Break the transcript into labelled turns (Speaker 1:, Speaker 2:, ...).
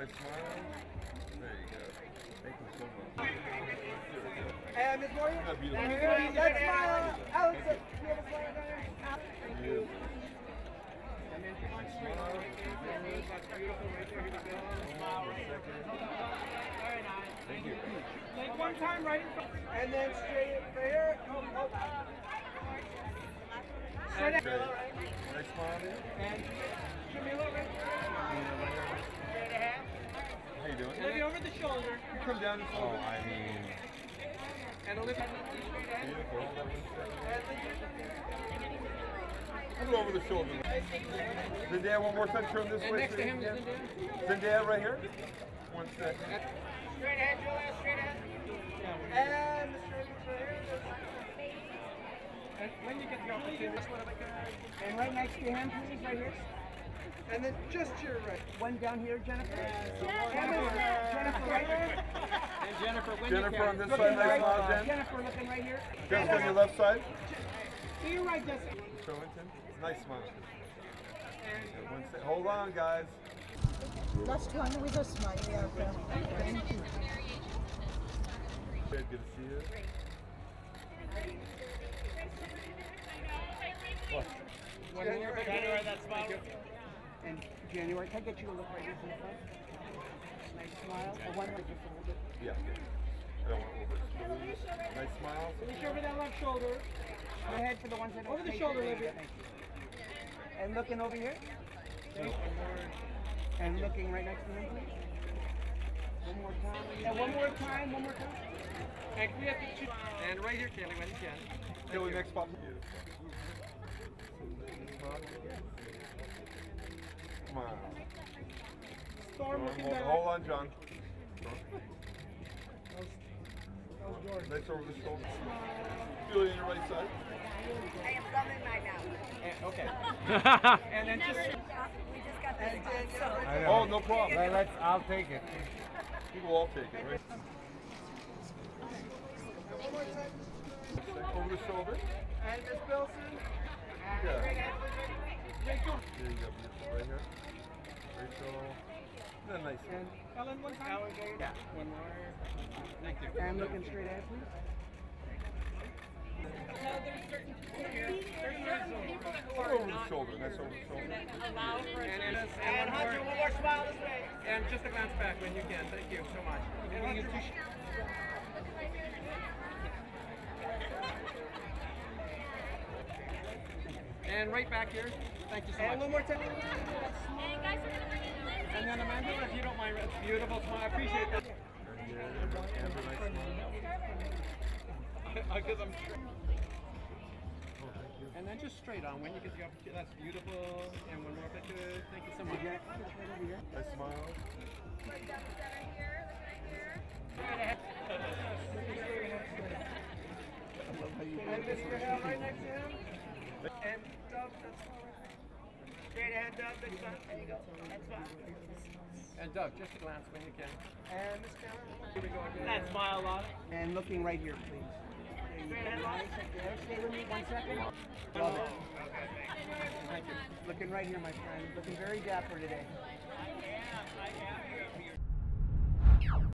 Speaker 1: Click smile. There you go. Thank you so much.
Speaker 2: Hey, Miss Warrior.
Speaker 1: That's beautiful.
Speaker 2: That's That's smile. Alex, you
Speaker 3: have
Speaker 2: a
Speaker 3: smile down there?
Speaker 1: Thank you. Thank you.
Speaker 4: Like one time right in front.
Speaker 2: And then straight there. Oh, oh. Straight. Next
Speaker 1: one.
Speaker 2: And
Speaker 4: shoulder.
Speaker 1: You come down just oh, a Oh, little bit.
Speaker 5: I mean,
Speaker 6: And Olivia straight ahead.
Speaker 1: Beautiful. Hold that one second. And A little over the shoulder. Zendaya, one more time. Turn this And way. next to him is Zendaya. Zendaya. Zendaya right here. One second.
Speaker 2: Straight ahead, Julia, straight ahead. And the straight right.
Speaker 6: And when you get the opportunity.
Speaker 3: And right next to him, please, right here.
Speaker 2: And then just to your right.
Speaker 3: One down here, Jennifer.
Speaker 4: Jennifer, Jennifer right here.
Speaker 6: And Jennifer, when Jennifer you on this Looking side, nice right- smile, Jen.
Speaker 3: Jennifer looking right here. Just on your
Speaker 1: left side.
Speaker 4: To your right, Jessica.
Speaker 1: Showington. Nice smile. And one. Hold on, guys.
Speaker 7: Last one with a smile. Yeah,
Speaker 3: Thank
Speaker 7: you.
Speaker 1: Good, good to see you. One
Speaker 6: more. January, that smile.
Speaker 3: And January, can I get you to look right here from the front? Nice smile. Oh, the one right just a little bit.
Speaker 1: Yeah. I don't want to. Nice smile. Reach over
Speaker 4: that left shoulder.
Speaker 3: Go ahead for the ones that Over the shoulder, Olivia. Thank you. And looking over here.
Speaker 6: Okay.
Speaker 3: And looking right next to him, please. One more time. And one more time, one more time.
Speaker 6: And we have to And right here, Kelly, when you can. Kelly, next
Speaker 1: pop. Come on.
Speaker 4: Storm looking Hold, hold
Speaker 1: on, John. Nice over the shoulder. Julia, your right side. I have some in my mouth.
Speaker 6: Okay. and then just. We just got
Speaker 2: this one. So. I
Speaker 5: Oh,
Speaker 1: no problem. Well, let's,
Speaker 5: I'll take it.
Speaker 1: You will all take it, right? Over the shoulder.
Speaker 2: And Miss Wilson. And.
Speaker 4: Thank you.
Speaker 1: And
Speaker 6: one, more.
Speaker 2: smile this way.
Speaker 6: And just a glance back when you can. Thank you so much. And we get And right back here. Thank you so much. And one
Speaker 2: more time.
Speaker 6: And then Amanda, if you don't mind, it's beautiful smile. I appreciate that.
Speaker 1: Amber, Amber, nice smile.
Speaker 6: Because I'm straight. And then just straight on when you get the opportunity. That's beautiful. And one more picture. Thank you so much.
Speaker 3: Yeah, right over here.
Speaker 1: Nice smile.
Speaker 3: And Mr. Hell right
Speaker 2: next to him. And straight ahead, Dove. Big shot. There you go. That's fine.
Speaker 6: And Doug, just a glance when you can.
Speaker 2: And Miss Karen. Here we
Speaker 6: go again. That smile on it.
Speaker 3: And looking right here, please. Straight ahead, Lonnie. Stay with me one second. Love it. Thank you. Looking right here, my friend. Looking very dapper today.